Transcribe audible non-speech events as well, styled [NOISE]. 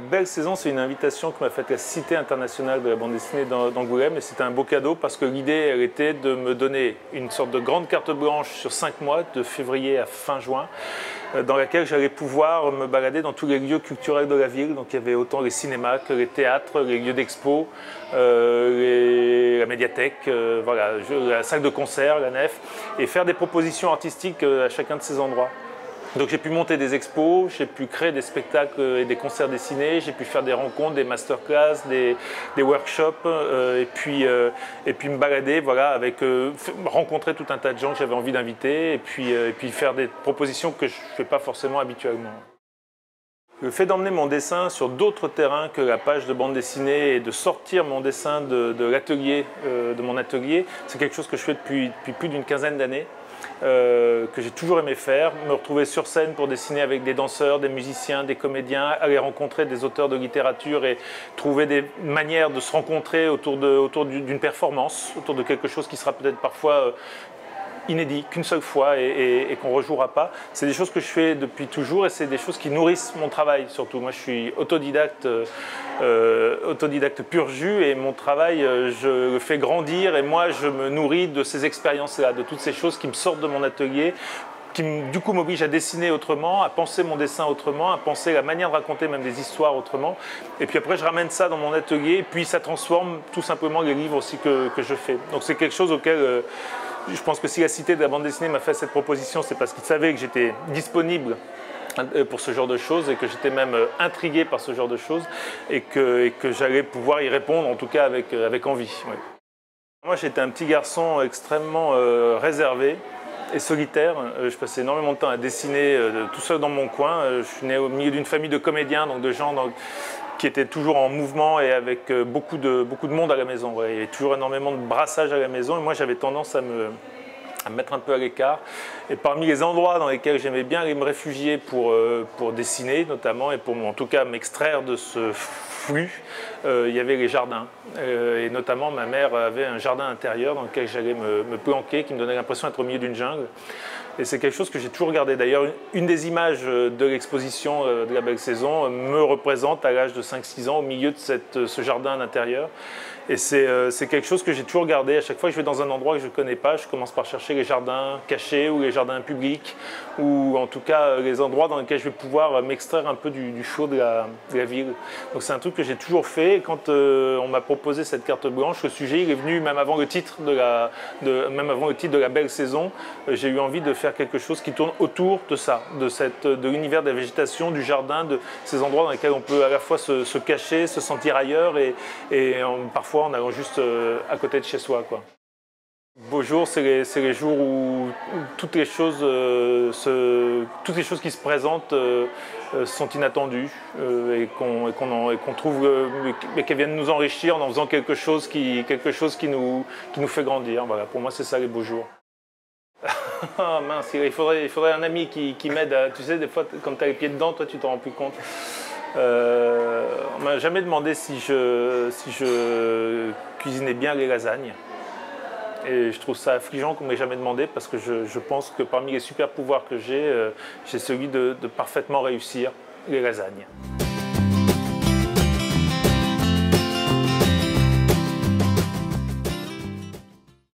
belle saison, c'est une invitation que m'a faite la Cité internationale de la bande dessinée d'Angoulême et c'était un beau cadeau parce que l'idée elle était de me donner une sorte de grande carte blanche sur cinq mois, de février à fin juin, euh, dans laquelle j'allais pouvoir me balader dans tous les lieux culturels de la ville. Donc il y avait autant les cinémas que les théâtres, les lieux d'expo, euh, la médiathèque, euh, voilà, la salle de concert, la nef, et faire des propositions artistiques à chacun de ces endroits. Donc j'ai pu monter des expos, j'ai pu créer des spectacles et des concerts dessinés, j'ai pu faire des rencontres, des masterclass, des, workshops, euh, et, puis, euh, et puis me balader, voilà, avec, euh, rencontrer tout un tas de gens que j'avais envie d'inviter, et puis, faire des propositions que je ne fais pas forcément habituellement. Le fait d'emmener mon dessin sur d'autres terrains que la page de bande dessinée et de sortir mon dessin de, l'atelier, de mon atelier, c'est quelque chose que je fais depuis plus d'une quinzaine d'années. Euh, que j'ai toujours aimé faire, me retrouver sur scène pour dessiner avec des danseurs, des musiciens, des comédiens, aller rencontrer des auteurs de littérature et trouver des manières de se rencontrer autour d'une performance, autour de quelque chose qui sera peut-être parfois euh, inédit qu'une seule fois et, qu'on ne rejouera pas. C'est des choses que je fais depuis toujours et c'est des choses qui nourrissent mon travail surtout. Moi je suis autodidacte, euh, autodidacte pur jus et mon travail euh, je le fais grandir et moi je me nourris de ces expériences-là, de toutes ces choses qui me sortent de mon atelier qui du coup m'oblige à dessiner autrement, à penser mon dessin autrement, à penser la manière de raconter même des histoires autrement. Et puis après, je ramène ça dans mon atelier, et puis ça transforme tout simplement les livres aussi que, je fais. Donc c'est quelque chose auquel euh, je pense que si la Cité de la bande dessinée m'a fait cette proposition, c'est parce qu'il savait que j'étais disponible euh, pour ce genre de choses et que j'étais même euh, intrigué par ce genre de choses et que, j'allais pouvoir y répondre, en tout cas avec, euh, avec envie. Moi, j'étais un petit garçon extrêmement réservé et solitaire. Je passais énormément de temps à dessiner tout seul dans mon coin. Je suis né au milieu d'une famille de comédiens, donc de gens qui était toujours en mouvement et avec euh, beaucoup de, beaucoup de monde à la maison. Il y avait toujours énormément de brassage à la maison et moi j'avais tendance à me, à mettre un peu à l'écart. Et parmi les endroits dans lesquels j'aimais bien aller me réfugier pour, euh, pour dessiner notamment et pour en tout cas m'extraire de ce flux, euh, il y avait les jardins. et notamment ma mère avait un jardin intérieur dans lequel j'allais me, me planquer qui me donnait l'impression d'être au milieu d'une jungle. Et c'est quelque chose que j'ai toujours regardé. D'ailleurs, une des images de l'exposition euh, de la belle saison me représente à l'âge de 5-6 ans au milieu de cette, ce jardin d'intérieur. Et euh, c'est quelque chose que j'ai toujours gardé. À chaque fois que je vais dans un endroit que je ne connais pas, je commence par chercher les jardins cachés ou les jardins publics, ou en tout cas euh, les endroits dans lesquels je vais pouvoir euh, m'extraire un peu du, du chaud de la, ville. Donc c'est un truc que j'ai toujours fait. Quand on m'a proposé cette carte blanche, le sujet il est venu même avant le titre de la, de, même avant le titre de la belle saison. j'ai eu envie de faire quelque chose qui tourne autour de ça, de, de l'univers de la végétation, du jardin, de ces endroits dans lesquels on peut à la fois se, cacher, se sentir ailleurs et, parfois en allant juste euh, à côté de chez soi. Quoi. Beaux jours, c'est les, jours où, toutes, les choses, euh, toutes les choses qui se présentent euh, sont inattendues et qu'on trouve qu'elles viennent nous enrichir en faisant quelque chose qui, nous, fait grandir. Voilà, pour moi, c'est ça les beaux jours. [LAUGHS] Ah, mince, il faudrait, un ami qui, m'aide. Tu sais, des fois, quand tu as les pieds dedans, toi, tu t'en rends plus compte. Euh, on m'a jamais demandé si je cuisinais bien les lasagnes. Et je trouve ça affligeant qu'on m'ait jamais demandé parce que je, pense que parmi les super pouvoirs que j'ai, euh, j'ai celui de parfaitement réussir les lasagnes.